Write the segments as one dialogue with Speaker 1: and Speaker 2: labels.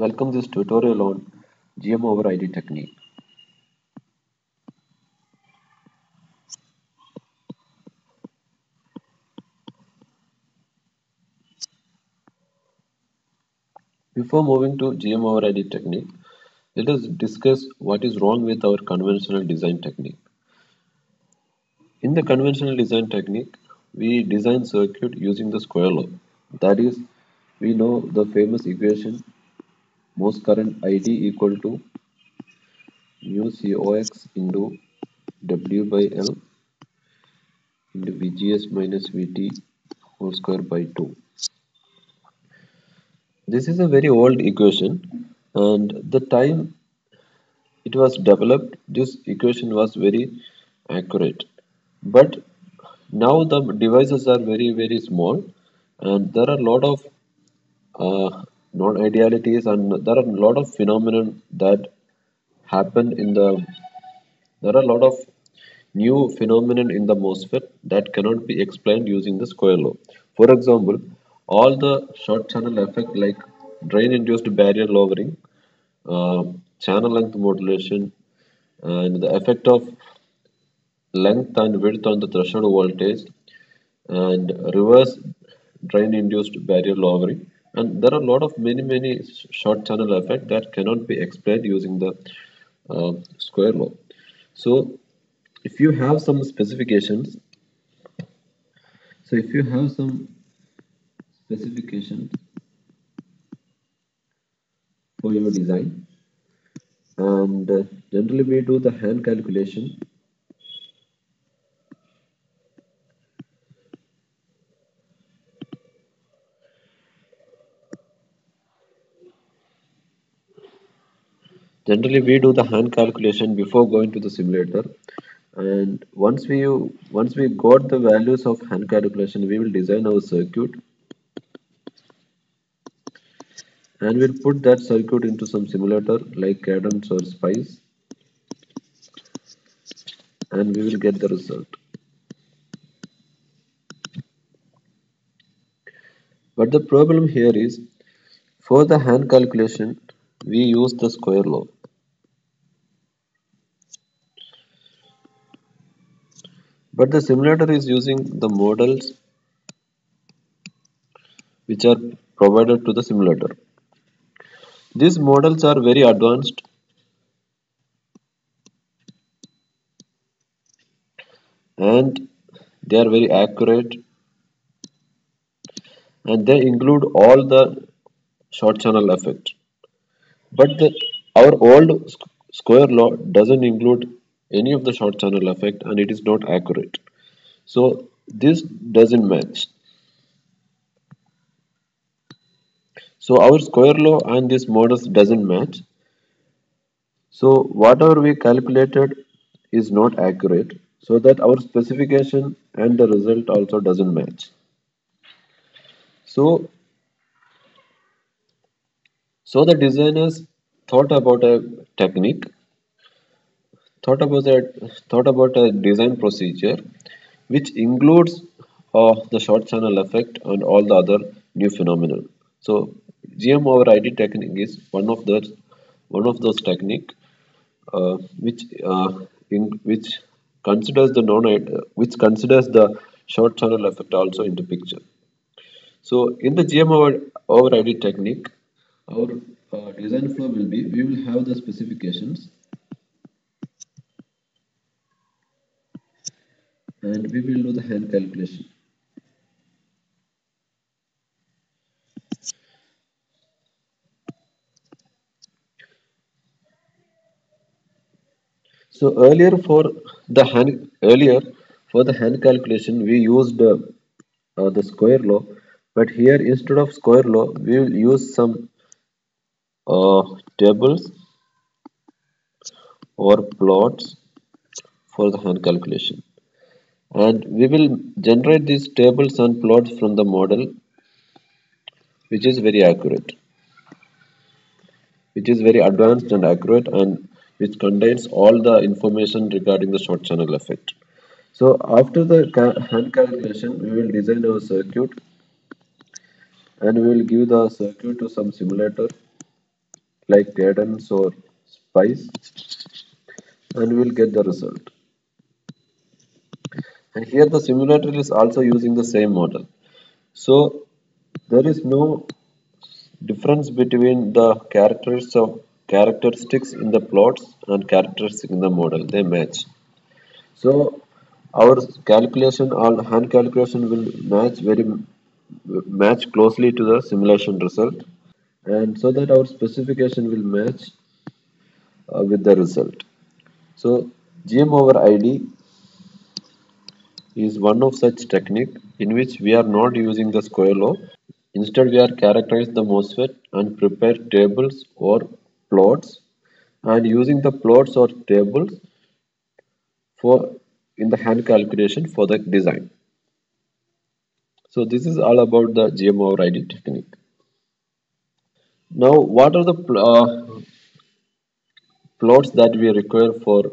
Speaker 1: Welcome this tutorial on GM over ID technique. Before moving to GM over ID technique, let us discuss what is wrong with our conventional design technique. In the conventional design technique, we design circuit using the square law. That is, we know the famous equation most current ID equal to mu COX into W by L into VGS minus VT whole square by 2. This is a very old equation and the time it was developed this equation was very accurate but now the devices are very very small and there are a lot of uh, non-idealities and there are a lot of phenomenon that happen in the there are a lot of new phenomenon in the MOSFET that cannot be explained using the square law. For example, all the short channel effect like drain induced barrier lowering, uh, channel length modulation, and the effect of length and width on the threshold voltage and reverse drain induced barrier lowering and there are a lot of many many short channel effect that cannot be explained using the uh, square law. So if you have some specifications so if you have some specifications for your design and uh, generally we do the hand calculation generally we do the hand calculation before going to the simulator. And once we once we got the values of hand calculation we will design our circuit. And we'll put that circuit into some simulator like cadence or spice. And we will get the result. But the problem here is for the hand calculation we use the square law. But the simulator is using the models which are provided to the simulator. These models are very advanced. And they are very accurate. And they include all the short channel effect. But the, our old square law doesn't include any of the short channel effect and it is not accurate. So this doesn't match. So our square law and this models doesn't match. So whatever we calculated is not accurate so that our specification and the result also doesn't match. So so the designers thought about a technique, thought about a thought about a design procedure, which includes uh, the short channel effect and all the other new phenomena. So GM over ID technique is one of those one of those technique uh, which uh, in, which considers the non which considers the short channel effect also into picture. So in the GM over, over ID technique, our uh, design flow will be we will have the specifications and we will do the hand calculation. So earlier for the hand earlier for the hand calculation we used uh, uh, the square law. But here instead of square law we will use some uh, tables or plots for the hand calculation and we will generate these tables and plots from the model which is very accurate. Which is very advanced and accurate and which contains all the information regarding the short channel effect. So after the hand calculation we will design our circuit and we will give the circuit to some simulator like cadence or spice and we'll get the result and here the simulator is also using the same model. So there is no difference between the characters of characteristics in the plots and characteristics in the model. They match. So our calculation our hand calculation will match very match closely to the simulation result. And so that our specification will match uh, with the result. So gm over id is one of such technique in which we are not using the square law. Instead, we are characterize the MOSFET and prepare tables or plots and using the plots or tables for in the hand calculation for the design. So this is all about the GM over ID technique. Now, what are the uh, plots that we require for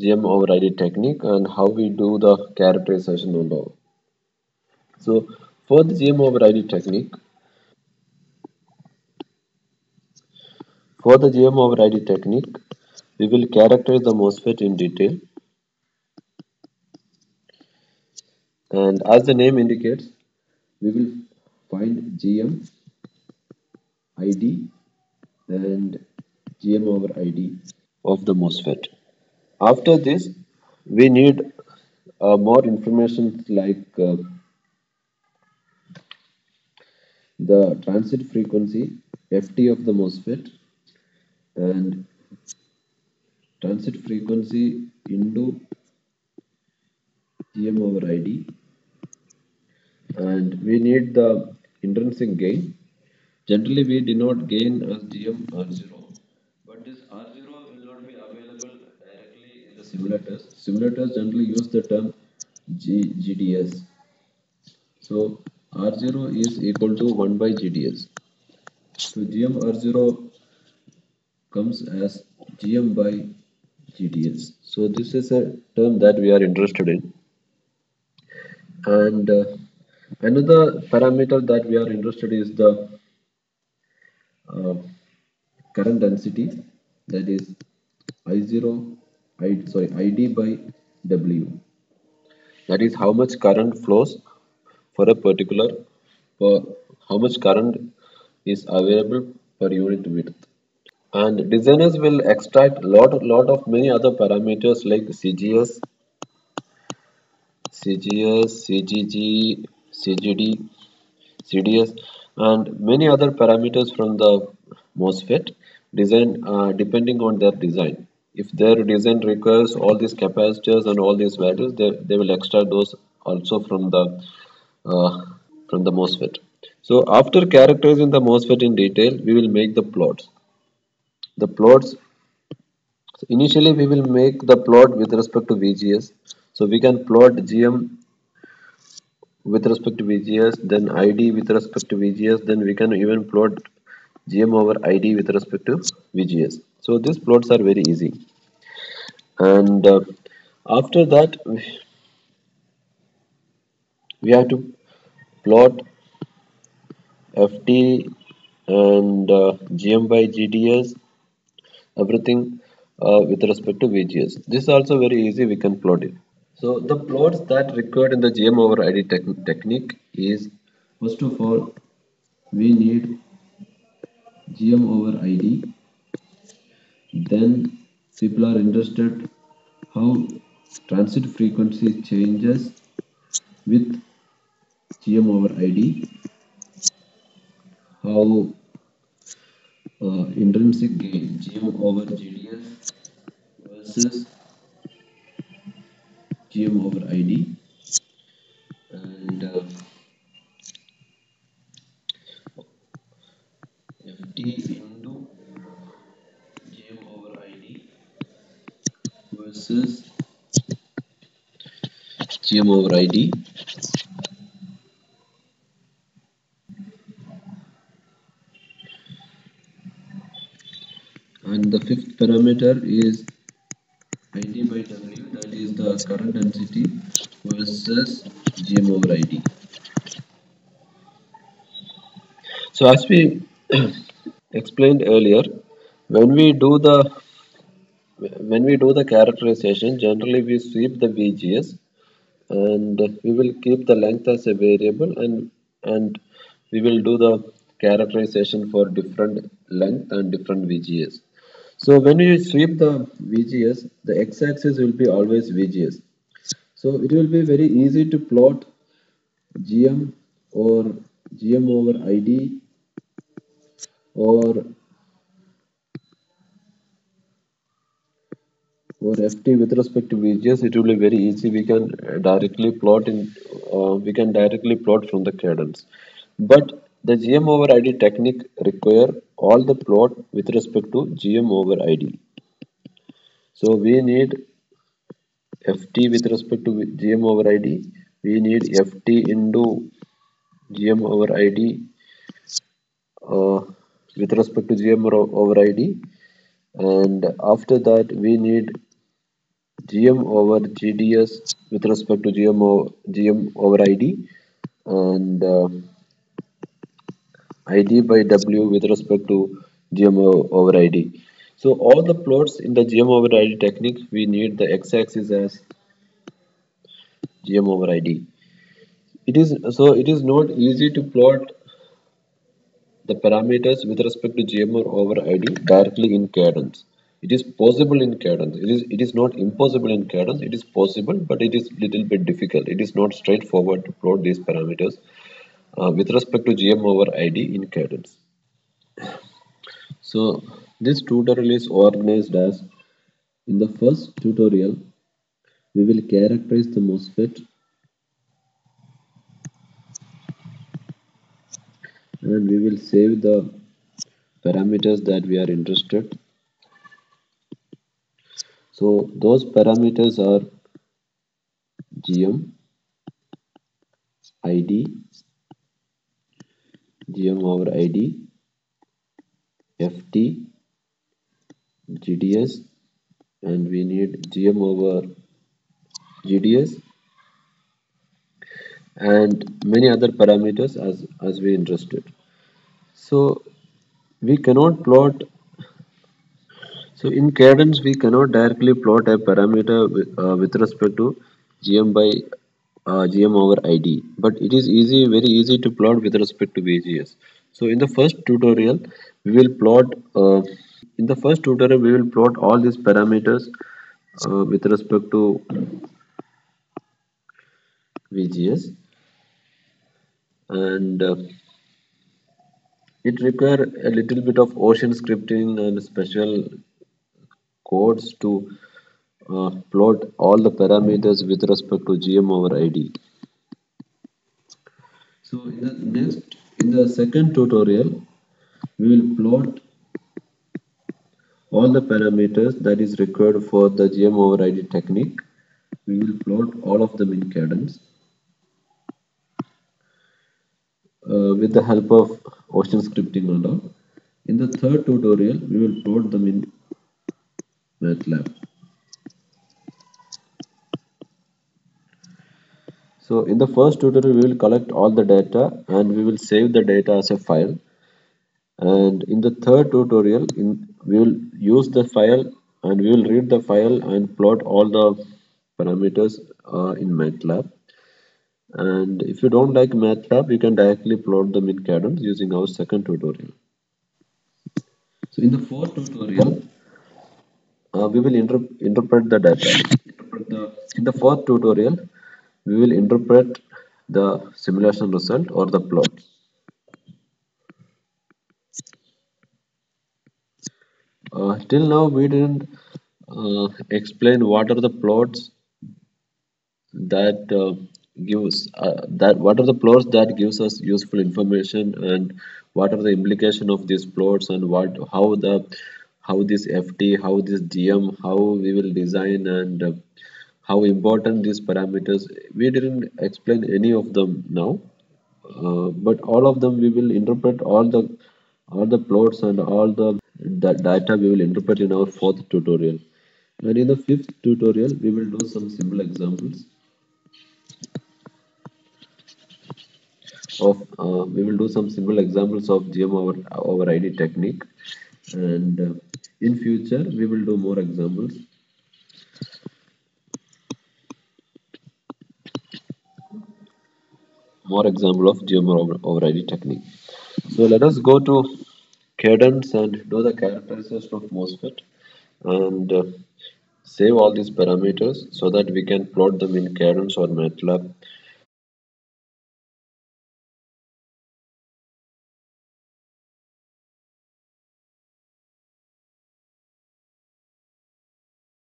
Speaker 1: GM over ID technique and how we do the characterization and all. So for the GM over ID technique, for the GM over ID technique, we will characterize the MOSFET in detail. And as the name indicates, we will find GM, ID and GM over ID of the MOSFET. After this, we need uh, more information like uh, the transit frequency FT of the MOSFET and transit frequency into GM over ID and we need the intrinsic gain. Generally we denote gain as GM R0 but this R0 will not be available simulators. Simulators generally use the term G, GDS. So R0 is equal to 1 by GDS. So GM R0 comes as GM by GDS. So this is a term that we are interested in. And uh, another parameter that we are interested in is the uh, current density that is I0 I, sorry ID by W. That is how much current flows for a particular for how much current is available per unit width. And designers will extract lot lot of many other parameters like CGS CGS CGG CGD CDS and many other parameters from the MOSFET design uh, depending on their design if their design requires all these capacitors and all these values they, they will extract those also from the uh, from the MOSFET. So after characterizing the MOSFET in detail we will make the plots. The plots initially we will make the plot with respect to VGS so we can plot GM with respect to VGS then ID with respect to VGS then we can even plot GM over ID with respect to VGS so these plots are very easy. And uh, after that we have to plot FT and uh, GM by GDS everything uh, with respect to VGS this is also very easy we can plot it. So the plots that required in the GM over ID technique is first of all we need GM over ID. Then people are interested how transit frequency changes with GM over ID. How uh, intrinsic gain GM over GDS versus GM over ID and uh, ft into gm over id versus gm over id and the fifth parameter is id by w that is the current density versus gm over id so as we explained earlier when we do the when we do the characterization generally we sweep the VGS and we will keep the length as a variable and and we will do the characterization for different length and different VGS so when we sweep the VGS the x-axis will be always VGS so it will be very easy to plot GM or GM over ID or for ft with respect to vgs it will be very easy. We can directly plot in uh, we can directly plot from the cadence. But the gm over id technique require all the plot with respect to gm over id so we need ft with respect to gm over id we need ft into gm over id uh, with respect to gm over id and after that we need gm over gds with respect to gm over, gm over id and uh, id by w with respect to gm over id so all the plots in the gm over id technique we need the x-axis as gm over id it is so it is not easy to plot the parameters with respect to gm over id directly in cadence it is possible in cadence. It is it is not impossible in cadence. It is possible but it is a little bit difficult. It is not straightforward to plot these parameters uh, with respect to gm over id in cadence. So this tutorial is organized as in the first tutorial we will characterize the MOSFET and we will save the parameters that we are interested so those parameters are gm id gm over id ft gds and we need gm over gds and many other parameters as as we interested. So we cannot plot so in cadence, we cannot directly plot a parameter with, uh, with respect to gm by uh, gm over id, but it is easy, very easy to plot with respect to VGS. So in the first tutorial, we will plot. Uh, in the first tutorial, we will plot all these parameters uh, with respect to VGS, and uh, it require a little bit of ocean scripting and special codes to uh, plot all the parameters with respect to GM over ID. So in the next, in the second tutorial, we will plot all the parameters that is required for the GM over ID technique. We will plot all of them in cadence. Uh, with the help of ocean scripting and all. In the third tutorial, we will plot them in MATLAB. So in the first tutorial, we will collect all the data and we will save the data as a file. And in the third tutorial, in, we will use the file and we will read the file and plot all the parameters uh, in MATLAB. And if you don't like MATLAB, you can directly plot them in Cadence using our second tutorial. So in the fourth tutorial, uh, we will inter interpret the data. In the fourth tutorial, we will interpret the simulation result or the plot. Uh, till now, we didn't uh, explain what are the plots that uh, gives uh, that what are the plots that gives us useful information and what are the implication of these plots and what how the how this ft how this gm how we will design and uh, how important these parameters we didn't explain any of them now. Uh, but all of them we will interpret all the all the plots and all the, the data we will interpret in our fourth tutorial. And in the fifth tutorial we will do some simple examples of uh, we will do some simple examples of gm over over id technique. And uh, in future we will do more examples. More example of GM over ID technique. So let us go to cadence and do the characterization of MOSFET and uh, save all these parameters so that we can plot them in cadence or MATLAB